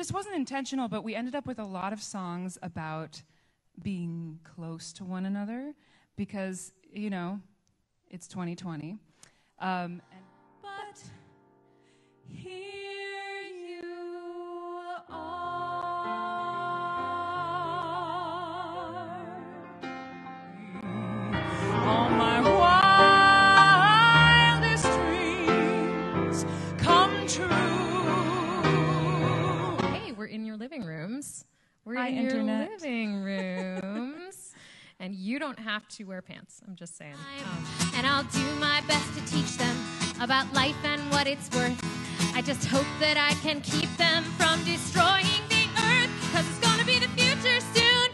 This wasn't intentional, but we ended up with a lot of songs about being close to one another because, you know, it's 2020. Um, But rooms. We're Hi, in your Internet. living rooms. and you don't have to wear pants. I'm just saying. Um, And I'll do my best to teach them about life and what it's worth. I just hope that I can keep them from destroying the earth, cause it's gonna be the future soon.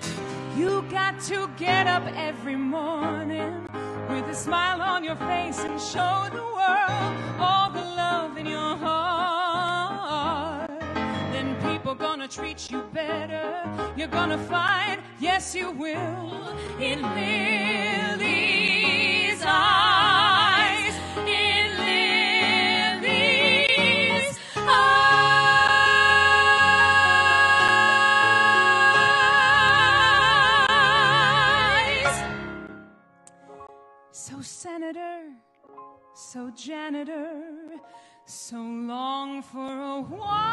You got to get up every morning with a smile on your face and show the world all the gonna treat you better. You're gonna find, yes, you will, in Lily's eyes. In Lily's eyes. So, Senator, so, janitor, so long for a while.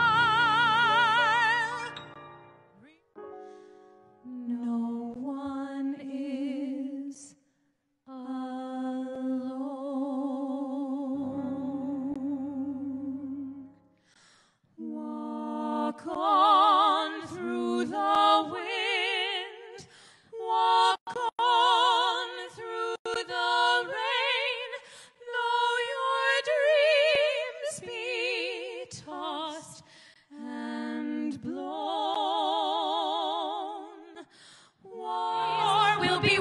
Walk on through the wind. Walk on through the rain. Though your dreams be tossed and blown. War will be